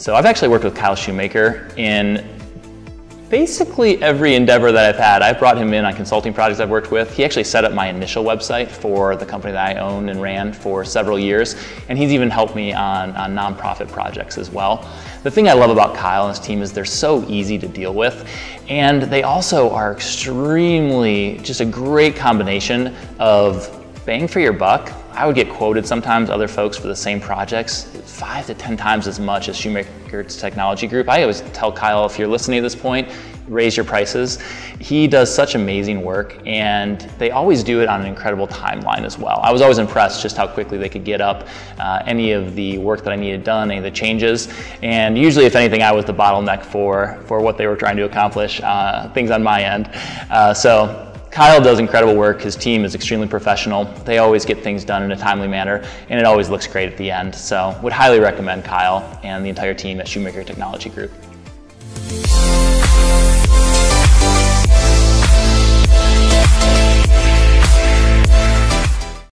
So I've actually worked with Kyle Shumaker in basically every endeavor that I've had. I've brought him in on consulting projects I've worked with. He actually set up my initial website for the company that I owned and ran for several years, and he's even helped me on, on nonprofit projects as well. The thing I love about Kyle and his team is they're so easy to deal with, and they also are extremely, just a great combination of bang for your buck. I would get quoted sometimes other folks for the same projects five to 10 times as much as Shumaker's Technology Group. I always tell Kyle, if you're listening at this point, raise your prices. He does such amazing work and they always do it on an incredible timeline as well. I was always impressed just how quickly they could get up uh, any of the work that I needed done, any of the changes. And usually if anything, I was the bottleneck for, for what they were trying to accomplish, uh, things on my end. Uh, so Kyle does incredible work. His team is extremely professional. They always get things done in a timely manner, and it always looks great at the end. So would highly recommend Kyle and the entire team at Shumaker Technology Group.